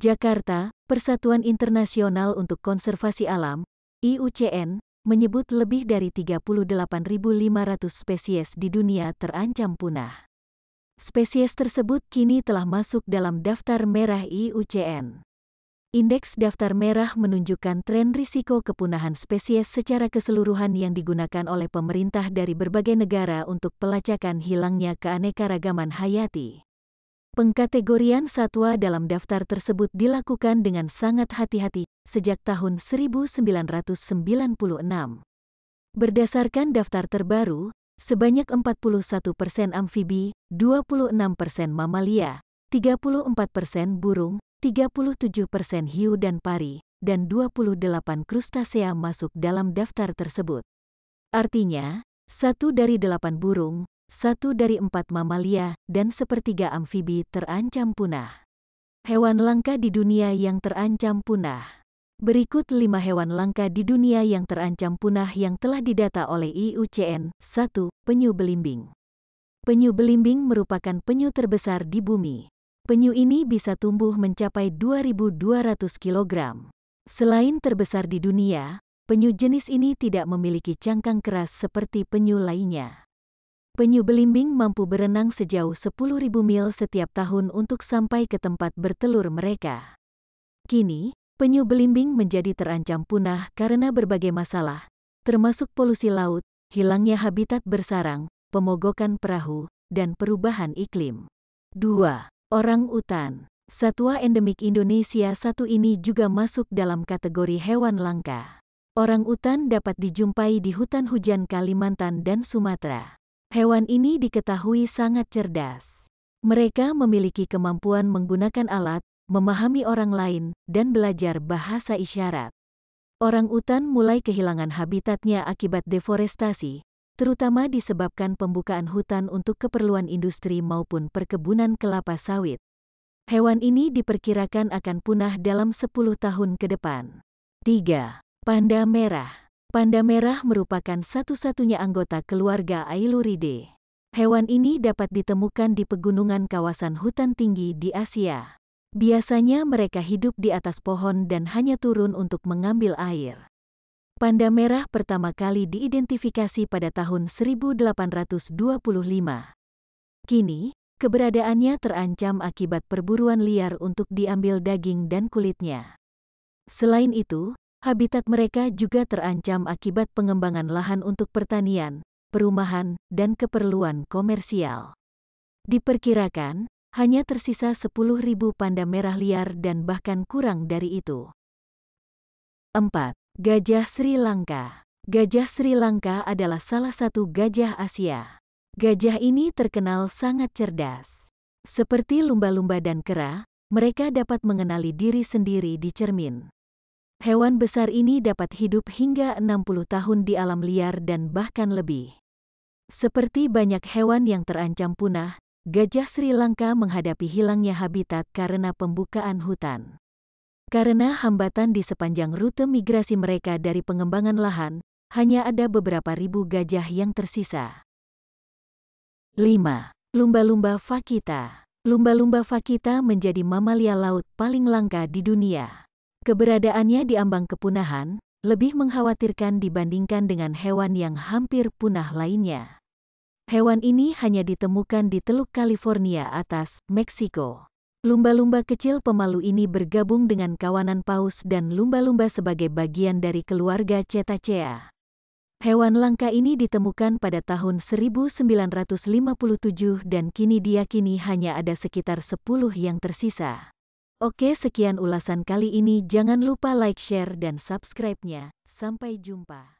Jakarta, Persatuan Internasional untuk Konservasi Alam, IUCN, menyebut lebih dari 38.500 spesies di dunia terancam punah. Spesies tersebut kini telah masuk dalam daftar merah IUCN. Indeks daftar merah menunjukkan tren risiko kepunahan spesies secara keseluruhan yang digunakan oleh pemerintah dari berbagai negara untuk pelacakan hilangnya keanekaragaman hayati. Pengkategorian satwa dalam daftar tersebut dilakukan dengan sangat hati-hati sejak tahun 1996. Berdasarkan daftar terbaru, sebanyak 41 persen amfibi, 26 persen mamalia, 34 persen burung, 37 persen hiu dan pari, dan 28 krustasea masuk dalam daftar tersebut. Artinya, satu dari delapan burung, satu dari empat mamalia, dan sepertiga amfibi terancam punah. Hewan langka di dunia yang terancam punah. Berikut lima hewan langka di dunia yang terancam punah yang telah didata oleh IUCN. 1. Penyu belimbing. Penyu belimbing merupakan penyu terbesar di bumi. Penyu ini bisa tumbuh mencapai 2.200 kg. Selain terbesar di dunia, penyu jenis ini tidak memiliki cangkang keras seperti penyu lainnya. Penyu belimbing mampu berenang sejauh 10.000 mil setiap tahun untuk sampai ke tempat bertelur mereka. Kini, penyu belimbing menjadi terancam punah karena berbagai masalah, termasuk polusi laut, hilangnya habitat bersarang, pemogokan perahu, dan perubahan iklim. 2. Orang utan. Satwa endemik Indonesia satu ini juga masuk dalam kategori hewan langka. Orang utan dapat dijumpai di hutan hujan Kalimantan dan Sumatera. Hewan ini diketahui sangat cerdas. Mereka memiliki kemampuan menggunakan alat, memahami orang lain, dan belajar bahasa isyarat. Orang utan mulai kehilangan habitatnya akibat deforestasi, terutama disebabkan pembukaan hutan untuk keperluan industri maupun perkebunan kelapa sawit. Hewan ini diperkirakan akan punah dalam 10 tahun ke depan. 3. Panda merah. Panda merah merupakan satu-satunya anggota keluarga Ailuridae. Hewan ini dapat ditemukan di pegunungan kawasan hutan tinggi di Asia. Biasanya mereka hidup di atas pohon dan hanya turun untuk mengambil air. Panda merah pertama kali diidentifikasi pada tahun 1825. Kini, keberadaannya terancam akibat perburuan liar untuk diambil daging dan kulitnya. Selain itu, habitat mereka juga terancam akibat pengembangan lahan untuk pertanian, perumahan, dan keperluan komersial. Diperkirakan, hanya tersisa 10.000 panda merah liar dan bahkan kurang dari itu. 4. Gajah Sri Lanka Gajah Sri Lanka adalah salah satu gajah Asia. Gajah ini terkenal sangat cerdas. Seperti lumba-lumba dan kera, mereka dapat mengenali diri sendiri di cermin. Hewan besar ini dapat hidup hingga 60 tahun di alam liar dan bahkan lebih. Seperti banyak hewan yang terancam punah, gajah Sri Lanka menghadapi hilangnya habitat karena pembukaan hutan. Karena hambatan di sepanjang rute migrasi mereka dari pengembangan lahan, hanya ada beberapa ribu gajah yang tersisa. 5. Lumba-lumba fakita Lumba-lumba fakita menjadi mamalia laut paling langka di dunia. Keberadaannya di ambang kepunahan, lebih mengkhawatirkan dibandingkan dengan hewan yang hampir punah lainnya. Hewan ini hanya ditemukan di Teluk California atas, Meksiko. Lumba-lumba kecil pemalu ini bergabung dengan kawanan paus dan lumba-lumba sebagai bagian dari keluarga Cetacea. Hewan langka ini ditemukan pada tahun 1957 dan kini diyakini hanya ada sekitar 10 yang tersisa. Oke sekian ulasan kali ini jangan lupa like, share, dan subscribe-nya. Sampai jumpa.